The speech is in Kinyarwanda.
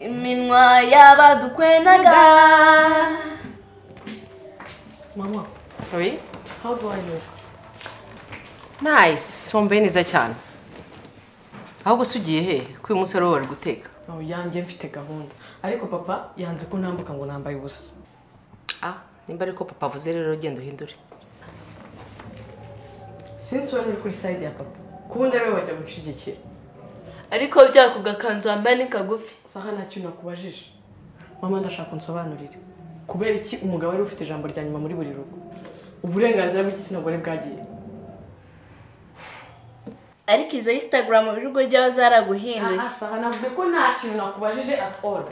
iminwa y'abadukwenaga mama Oui. how do i look Nice. Wambaye neza cyane. Ahubwo se ugiye he? Ko uyu munsi ari wowe wari guteka. aho yanjye mfite gahunda ariko papa yanze ko ntambuka ngo nambaye ubusa Ah, nimba ariko papa avuze rero genda uhindure. sinzi wari uri kuri side ya papa kubundi ari we wajya gushyigikira ariko bya ku gakanzu wambaye ni kagufi. Saha nta kintu nakubajije mama ndashaka unsobanurire kubera iki umugabo wari ufite ijambo rya nyuma muri buri rugo? Uburenganzira bw'igitsina gore bwagiye. Ariko izo instagram urugo ryawe zaraguhinduye. Saha navuga ko nta kintu nakubajije at all.